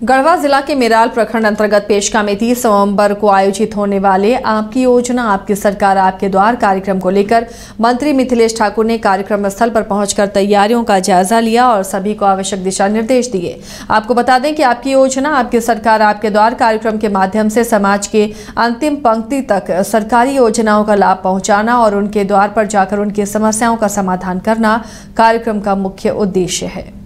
गढ़वा जिला के मेराल प्रखंड अंतर्गत पेशका में तीस नवंबर को आयोजित होने वाले आपकी योजना, आपकी सरकार, आपके द्वार कार्यक्रम को लेकर मंत्री मिथिलेश ठाकुर ने कार्यक्रम स्थल पर पहुंचकर तैयारियों का जायजा लिया और सभी को आवश्यक दिशा निर्देश दिए। आपको बता दें कि आपकी योजना, आपकी सरकार, आपके द्वार कार्यक्रम के माध्यम से समाज के अंतिम पंक्ति तक सरकारी योजनाओं का लाभ पहुंचाना और उनके द्वार पर जाकर उनकी समस्याओं का समाधान करना कार्यक्रम का मुख्य उद्देश्य है।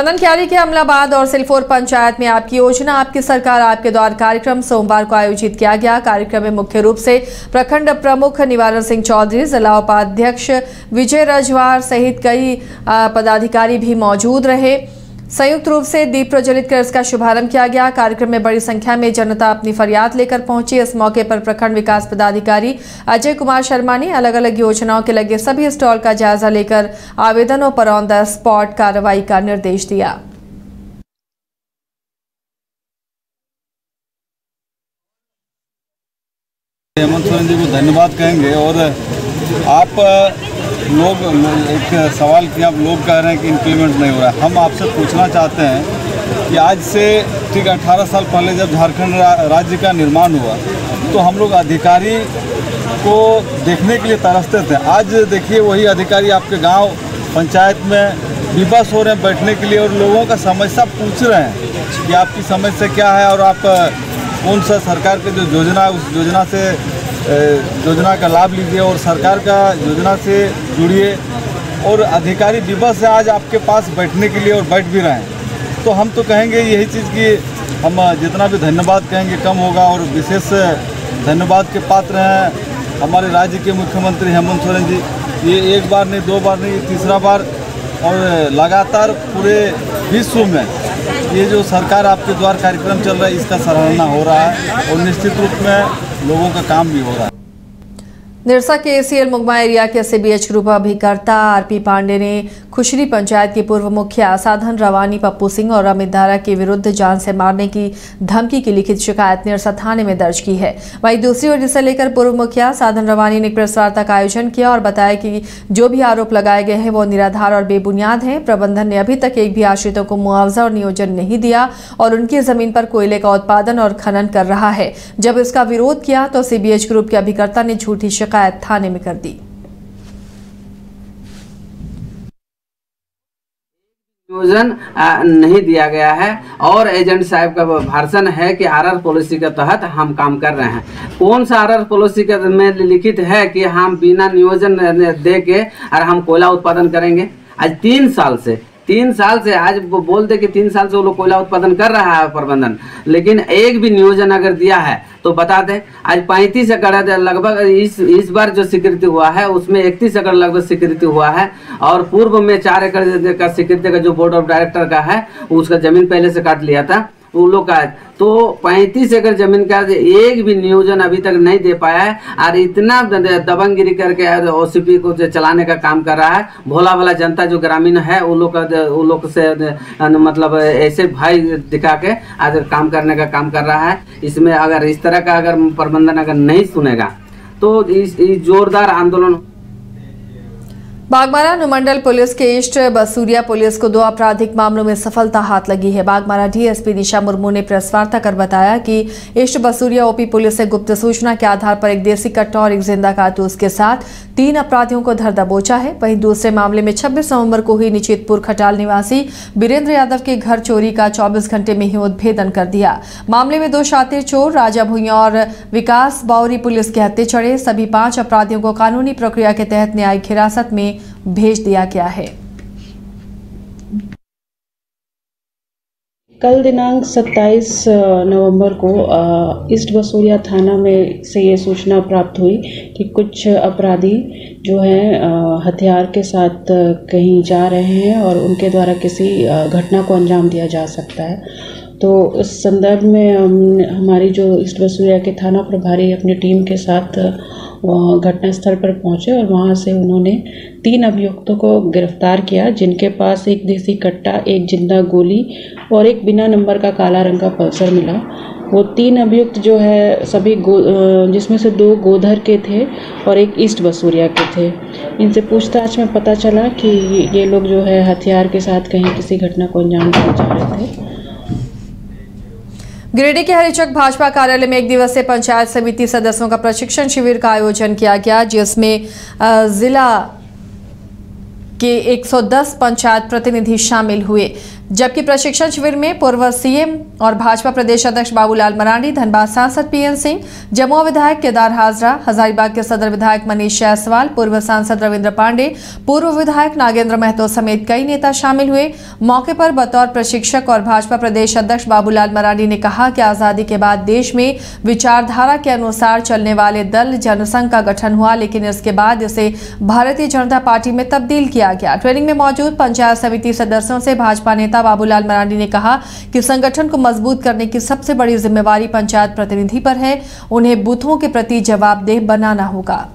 चंदन क्यारी के अमलाबाद और सिलफोर पंचायत में आपकी योजना, आपकी सरकार, आपके द्वार कार्यक्रम सोमवार को आयोजित किया गया। कार्यक्रम में मुख्य रूप से प्रखंड प्रमुख निवारण सिंह चौधरी, जिला उपाध्यक्ष विजय रजवार सहित कई पदाधिकारी भी मौजूद रहे। संयुक्त रूप से दीप प्रज्वलित कर इसका शुभारंभ किया गया। कार्यक्रम में बड़ी संख्या में जनता अपनी फरियाद लेकर पहुँची। इस मौके पर प्रखंड विकास पदाधिकारी अजय कुमार शर्मा ने अलग अलग योजनाओं के लगे सभी स्टॉल का जायजा लेकर आवेदनों पर ऑन द स्पॉट कार्रवाई का निर्देश दिया। हेमंत सोरेन जी को धन्यवाद कहेंगे और आप लोग एक सवाल किया लोग कह रहे हैं कि इम्प्लीमेंट नहीं हो रहा है। हम आपसे पूछना चाहते हैं कि आज से ठीक अठारह साल पहले जब झारखंड रा, राज्य का निर्माण हुआ तो हम लोग अधिकारी को देखने के लिए तरसते थे। आज देखिए वही अधिकारी आपके गाँव पंचायत में विवश हो रहे हैं बैठने के लिए और लोगों का समस्या पूछ रहे हैं कि आपकी समस्या क्या है और आप कौन सा सरकार की जो योजना है उस योजना से योजना का लाभ लीजिए और सरकार का योजना से जुड़िए। और अधिकारी दिवस से आज आपके पास बैठने के लिए और बैठ भी रहे हैं। तो हम तो कहेंगे यही चीज़ कि हम जितना भी धन्यवाद कहेंगे कम होगा और विशेष धन्यवाद के पात्र हैं हमारे राज्य के मुख्यमंत्री हेमंत सोरेन जी। ये एक बार नहीं, दो बार नहीं, तीसरा बार और लगातार पूरे विश्व में ये जो सरकार आपके द्वार कार्यक्रम चल रहा है, इसका सराहना हो रहा है। और निश्चित रूप में लोगों का काम भी हो रहा है। निरसा के एसीएल मुगमा एरिया के सीबीएच ग्रुप अभिकर्ता आरपी पांडे ने खुशरी पंचायत के पूर्व मुखिया साधन रवानी, पप्पू सिंह और अमित धारा के विरुद्ध जान से मारने की धमकी की लिखित शिकायत निरसा थाने में दर्ज की है। वहीं दूसरी ओर जिसे लेकर पूर्व मुखिया साधन रवानी ने प्रेस वार्ता का आयोजन किया और बताया कि जो भी आरोप लगाए गए हैं वो निराधार और बेबुनियाद हैं। प्रबंधन ने अभी तक एक भी आश्रितों को मुआवजा और नियोजन नहीं दिया और उनकी ज़मीन पर कोयले का उत्पादन और खनन कर रहा है। जब इसका विरोध किया तो सीबीएच ग्रुप के अभिकर्ता ने झूठी शिकायत थाने में कर दी। नियोजन नहीं दिया गया है और एजेंट साहब का भाषण है कि आरआर पॉलिसी के तहत हम काम कर रहे हैं। कौन सा आरआर पॉलिसी के में लिखित है कि हम बिना नियोजन दे के और हम कोयला उत्पादन करेंगे? आज तीन साल से तीन साल से आज बोलते कि तीन साल से वो लोग कोयला उत्पादन कर रहा है प्रबंधन, लेकिन एक भी नियोजन अगर दिया है तो बता दें। आज पैंतीस एकड़ लगभग इस इस बार जो स्वीकृति हुआ है, उसमें इकतीस एकड़ लगभग स्वीकृति हुआ है, और पूर्व में चार एकड़ का स्वीकृति का जो बोर्ड ऑफ़ डायरेक्टर का है, उसका ज़मीन पहले से काट लिया था। वो लोग का तो पैंतीस एकड़ ज़मीन का एक भी नियोजन अभी तक नहीं दे पाया है और इतना दबंगिरी करके ओसीपी को जो चलाने का काम कर रहा है। भोला भला जनता जो ग्रामीण है वो लोग वो लोग से मतलब ऐसे भाई दिखा के आज काम करने का काम कर रहा है। इसमें अगर इस तरह का अगर प्रबंधन अगर नहीं सुनेगा तो इस, इस जोरदार आंदोलन बागमारा अनुमंडल पुलिस के ईस्ट बसूरिया पुलिस को दो आपराधिक मामलों में सफलता हाथ लगी है। बागमारा डीएसपी निशा मुर्मू ने प्रेस वार्ता कर बताया कि ईस्ट बसूरिया ओपी पुलिस ने गुप्त सूचना के आधार पर एक देसी कट्टा और एक ज़िंदा कारतूस के साथ तीन अपराधियों को धर दबोचा है। वहीं दूसरे मामले में छब्बीस नवंबर को ही निचितपुर खटाल निवासी बीरेंद्र यादव के घर चोरी का चौबीस घंटे में ही उद्भेदन कर दिया। मामले में दो शातिर चोर, राजा भुइया और विकास बाउरी पुलिस के हत्या चढ़े। सभी पाँच अपराधियों को कानूनी प्रक्रिया के तहत न्यायिक हिरासत में भेज दिया गया है। कल दिनांक 27 नवंबर को ईस्ट बसोरिया थाना में से ये सूचना प्राप्त हुई कि कुछ अपराधी जो हैं हथियार के साथ कहीं जा रहे हैं और उनके द्वारा किसी घटना को अंजाम दिया जा सकता है। तो इस संदर्भ में हम हमारी जो ईस्ट बसोरिया के थाना प्रभारी अपनी टीम के साथ घटनास्थल पर पहुँचे और वहाँ से उन्होंने तीन अभियुक्तों को गिरफ़्तार किया, जिनके पास एक देसी कट्टा, एक ज़िंदा गोली और एक बिना नंबर का काला रंग का पल्सर मिला। वो तीन अभियुक्त जो है, सभी गो जिसमें से दो गोधर के थे और एक ईस्ट बसूरिया के थे। इनसे पूछताछ में पता चला कि ये लोग जो है, हथियार के साथ कहीं किसी घटना को अंजाम देने जा रहे थे। गिरिडीह के हरिचक भाजपा कार्यालय में एक दिवसीय पंचायत समिति सदस्यों का प्रशिक्षण शिविर का आयोजन किया गया, जिसमें जिला के 110 पंचायत प्रतिनिधि शामिल हुए। जबकि प्रशिक्षण शिविर में पूर्व सीएम और भाजपा प्रदेश अध्यक्ष बाबूलाल मरांडी, धनबाद सांसद पीएन सिंह, जमुआ विधायक केदार हाजरा, हजारीबाग के सदर विधायक मनीष जायसवाल, पूर्व सांसद रविंद्र पांडे, पूर्व विधायक नागेंद्र महतो समेत कई नेता शामिल हुए। मौके पर बतौर प्रशिक्षक और भाजपा प्रदेश अध्यक्ष बाबूलाल मरांडी ने कहा कि आज़ादी के बाद देश में विचारधारा के अनुसार चलने वाले दल जनसंघ का गठन हुआ, लेकिन इसके बाद इसे भारतीय जनता पार्टी में तब्दील किया गया। ट्रेनिंग में मौजूद पंचायत समिति सदस्यों से भाजपा नेता बाबूलाल मरांडी ने कहा कि संगठन को मज़बूत करने की सबसे बड़ी जिम्मेवारी पंचायत प्रतिनिधि पर है। उन्हें बूथों के प्रति जवाबदेह बनाना होगा।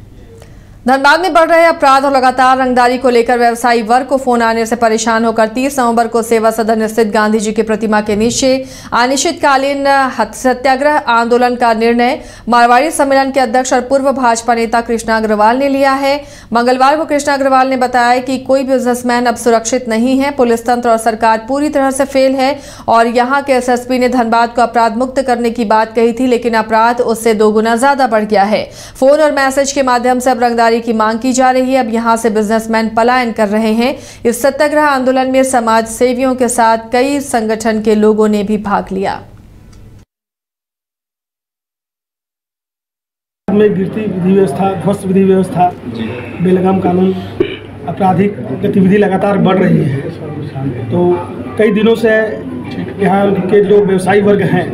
धनबाद में बढ़ रहे अपराध और लगातार रंगदारी को लेकर व्यवसायी वर्ग को फ़ोन आने से परेशान होकर 30 नवंबर को सेवा सदन स्थित गांधी जी की प्रतिमा के नीचे अनिश्चितकालीन सत्याग्रह आंदोलन का निर्णय मारवाड़ी सम्मेलन के अध्यक्ष और पूर्व भाजपा नेता कृष्णा अग्रवाल ने लिया है। मंगलवार को कृष्णा अग्रवाल ने बताया कि कोई बिजनेसमैन अब सुरक्षित नहीं है। पुलिस तंत्र और सरकार पूरी तरह से फेल है और यहाँ के एसएसपी ने धनबाद को अपराध मुक्त करने की बात कही थी, लेकिन अपराध उससे दो गुना ज़्यादा बढ़ गया है। फ़ोन और मैसेज के माध्यम से अब रंगदारी की मांग की जा रही है। अब यहाँ से बिजनेसमैन पलायन कर रहे हैं। इस सत्याग्रह आंदोलन में समाज सेवियों के साथ कई संगठन के लोगों ने भी भाग लिया। में गिरती विधि व्यवस्था, ध्वस्त विधि व्यवस्था, बेलगाम कानून, आपराधिक गतिविधि लगातार बढ़ रही है। तो कई दिनों से यहाँ के जो व्यवसायी वर्ग हैं,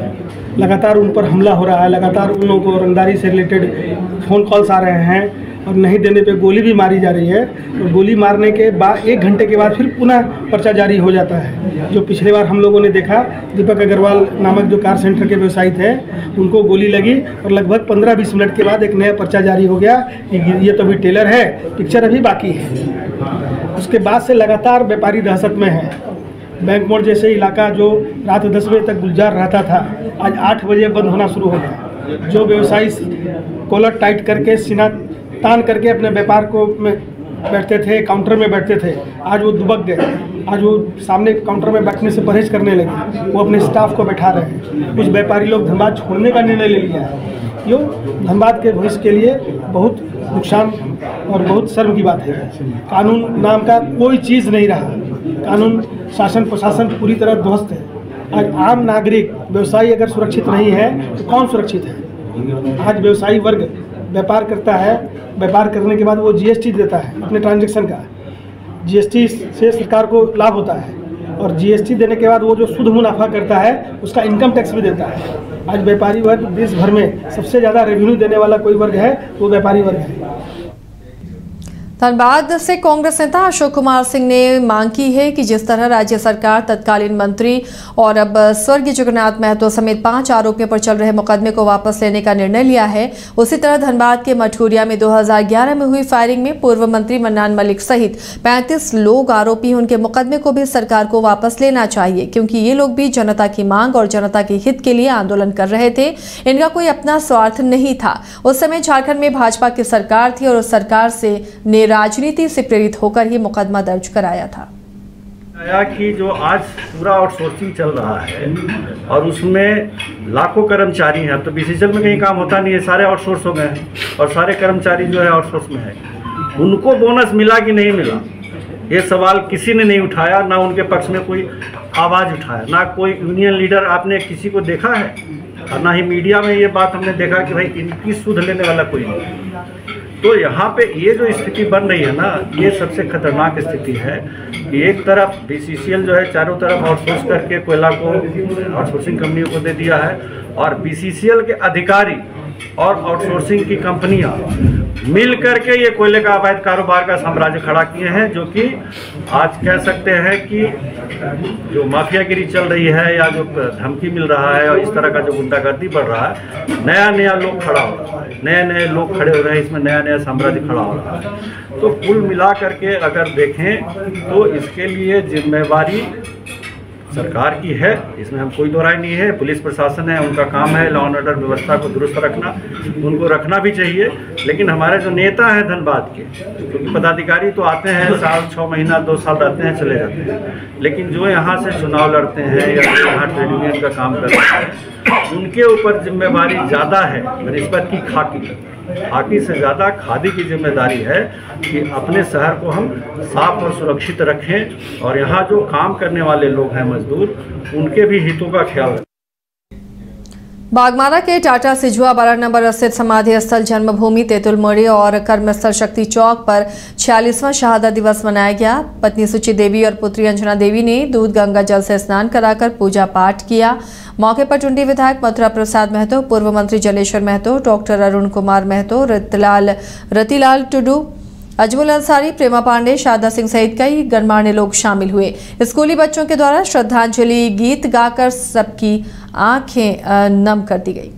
लगातार उन पर हमला हो रहा है, लगातार उन लोगों को रंगदारी से रिलेटेड फ़ोन कॉल्स आ रहे हैं। और नहीं देने पे गोली भी मारी जा रही है। और गोली मारने के बाद, एक घंटे के बाद फिर पुनः पर्चा जारी हो जाता है। जो पिछले बार हम लोगों ने देखा, दीपक अग्रवाल नामक जो कार सेंटर के व्यवसायी थे, उनको गोली लगी और लगभग 15-20 मिनट के बाद एक नया पर्चा जारी हो गया। ये तो अभी टेलर है, पिक्चर अभी बाकी है। उसके बाद से लगातार व्यापारी दहशत में है। बैंक मोड़ जैसे इलाका जो रात दस बजे तक गुलजार रहता था, आज आठ बजे बंद होना शुरू हो गया। जो व्यवसायी कॉलर टाइट करके सीना तान करके अपने व्यापार को में बैठते थे काउंटर में बैठते थे। आज वो दुबक गए। आज वो सामने काउंटर में बैठने से परहेज करने लगे। वो अपने स्टाफ को बैठा रहे हैं। कुछ व्यापारी लोग धनबाद छोड़ने का निर्णय ले लिया है। यो धनबाद के भविष्य के लिए बहुत नुकसान और बहुत शर्म की बात है। कानून नाम का कोई चीज़ नहीं रहा। कानून, शासन, प्रशासन पूरी तरह ध्वस्त है। आज आम नागरिक व्यवसायी अगर सुरक्षित नहीं है तो कौन सुरक्षित है? आज व्यवसायी वर्ग व्यापार करता है, व्यापार करने के बाद वो जीएसटी देता है, अपने ट्रांजेक्शन का। जीएसटी से सरकार को लाभ होता है और जीएसटी देने के बाद वो जो शुद्ध मुनाफा करता है, उसका इनकम टैक्स भी देता है। आज व्यापारी वर्ग देश भर में सबसे ज़्यादा रेवेन्यू देने वाला कोई वर्ग है, वो व्यापारी वर्ग है। धनबाद से कांग्रेस नेता अशोक कुमार सिंह ने मांग की है कि जिस तरह राज्य सरकार तत्कालीन मंत्री और अब स्वर्गीय जगन्नाथ महतो समेत पाँच आरोपियों पर चल रहे मुकदमे को वापस लेने का निर्णय लिया है, उसी तरह धनबाद के मठूरिया में 2011 में हुई फायरिंग में पूर्व मंत्री मन्नान मलिक सहित 35 लोग आरोपी उनके मुकदमे को भी सरकार को वापस लेना चाहिए, क्योंकि ये लोग भी जनता की मांग और जनता के हित के लिए आंदोलन कर रहे थे। इनका कोई अपना स्वार्थ नहीं था। उस समय झारखंड में भाजपा की सरकार थी और उस सरकार से ने राजनीति से प्रेरित होकर ही मुकदमा दर्ज कराया था। आया कि जो आज पूरा आउटसोर्सिंग चल रहा है और उसमें लाखों कर्मचारी हैं, अब तो बीसीसीएल में कहीं काम होता नहीं है, सारे आउटसोर्स हो गए हैं और सारे कर्मचारी जो है आउटसोर्स में है। उनको बोनस मिला कि नहीं मिला? ये सवाल किसी ने नहीं उठाया, ना उनके पक्ष में कोई आवाज़ उठाया, ना कोई यूनियन लीडर आपने किसी को देखा है? और ना ही मीडिया में ये बात हमने देखा कि भाई इनकी सुध लेने वाला कोई नहीं। तो यहाँ पे ये जो स्थिति बन रही है ना, ये सबसे खतरनाक स्थिति है कि एक तरफ़ बीसीसीएल जो है चारों तरफ़ आउटसोर्स करके कोयला को आउटसोर्सिंग कंपनियों को दे दिया है और बीसीसीएल के अधिकारी और आउटसोर्सिंग की कंपनियाँ मिल करके ये कोयले का अवैध कारोबार का साम्राज्य खड़ा किए हैं, जो कि आज कह सकते हैं कि, जो माफियागिरी चल रही है या जो धमकी मिल रहा है और इस तरह का जो गुंडागर्दी बढ़ रहा है नया नया लोग खड़ा हो रहा है। नए नए लोग खड़े हो रहे हैं, इसमें नया नया साम्राज्य खड़ा हो रहा है। तो कुल मिला करके अगर देखें तो इसके लिए जिम्मेवारी सरकार की है, इसमें हम कोई दो राय नहीं है। पुलिस प्रशासन है, उनका काम है लॉ एंड ऑर्डर व्यवस्था को दुरुस्त रखना, उनको रखना भी चाहिए। लेकिन हमारे जो नेता हैं धनबाद के, क्योंकि पदाधिकारी तो आते हैं, साल छः महीना, दो साल रहते हैं, चले जाते हैं। लेकिन जो यहाँ से चुनाव लड़ते हैं या जो यहाँ ट्रेड यूनियन का काम करते हैं, उनके ऊपर जिम्मेवारी ज़्यादा है, बनस्बत की खाकी की खाकी से ज़्यादा खादी की ज़िम्मेदारी है कि अपने शहर को हम साफ़ और सुरक्षित रखें और यहाँ जो काम करने वाले लोग हैं मजदूर, उनके भी हितों का ख्याल रखें। बागमारा के टाटा सिजुआ बारह नंबर स्थित समाधि स्थल जन्मभूमि तेंतुलमोड़ी और कर्मस्थल शक्ति चौक पर छियालीसवां शहादत दिवस मनाया गया। पत्नी सुचि देवी और पुत्री अंजना देवी ने दूध गंगा जल से स्नान कराकर पूजा पाठ किया। मौके पर टुंडी विधायक मथुरा प्रसाद महतो, पूर्व मंत्री जलेश्वर महतो, डॉक्टर अरुण कुमार महतो, रतिलाल रतिलाल टुडू अजमुल अंसारी प्रेमा पांडे, शारदा सिंह सहित कई गणमान्य लोग शामिल हुए। स्कूली बच्चों के द्वारा श्रद्धांजलि, गीत गाकर सबकी आँखें नम कर दी गई।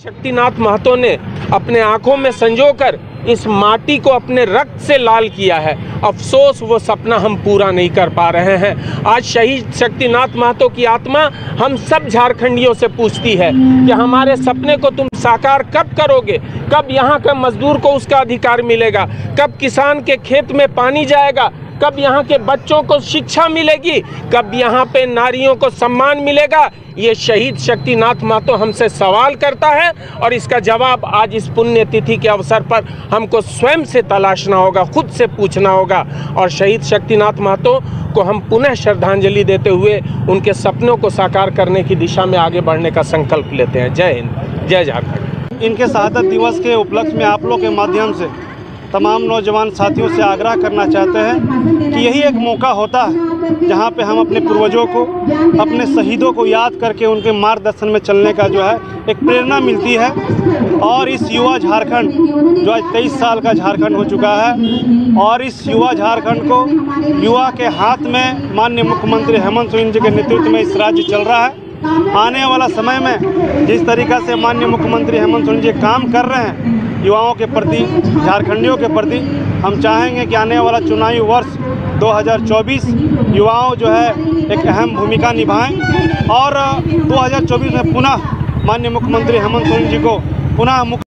शक्तिनाथ महतो ने अपने आँखों में संजोकर इस माटी को अपने रक्त से लाल किया है। अफसोस वो सपना हम पूरा नहीं कर पा रहे हैं। आज शहीद शक्तिनाथ महतो की आत्मा हम सब झारखंडियों से पूछती है कि हमारे सपने को तुम साकार कब करोगे? कब यहाँ के मजदूर को उसका अधिकार मिलेगा? कब किसान के खेत में पानी जाएगा? कब यहाँ के बच्चों को शिक्षा मिलेगी? कब यहाँ पे नारियों को सम्मान मिलेगा? ये शहीद शक्तिनाथ महतो हमसे सवाल करता है और इसका जवाब आज इस पुण्य तिथि के अवसर पर हमको स्वयं से तलाशना होगा, खुद से पूछना होगा। और शहीद शक्तिनाथ महतो को हम पुनः श्रद्धांजलि देते हुए उनके सपनों को साकार करने की दिशा में आगे बढ़ने का संकल्प लेते हैं। जय हिंद। जय झारखंड। इनके शहादत दिवस के उपलक्ष्य में आप लोग के माध्यम से तमाम नौजवान साथियों से आग्रह करना चाहते हैं कि यही एक मौका होता है जहाँ पे हम अपने पूर्वजों को, अपने शहीदों को याद करके उनके मार्गदर्शन में चलने का जो है एक प्रेरणा मिलती है। और इस युवा झारखंड, जो आज तेईस साल का झारखंड हो चुका है, और इस युवा झारखंड को युवा के हाथ में माननीय मुख्यमंत्री हेमंत सोरेन जी के नेतृत्व में इस राज्य चल रहा है। आने वाला समय में जिस तरीका से माननीय मुख्यमंत्री हेमंत सोरेन जी काम कर रहे हैं युवाओं के प्रति, झारखंडियों के प्रति हम चाहेंगे कि आने वाला चुनावी वर्ष 2024 युवाओं जो है एक अहम भूमिका निभाएँ और 2024 में पुनः माननीय मुख्यमंत्री हेमंत सोरेन जी को पुनः मुख्य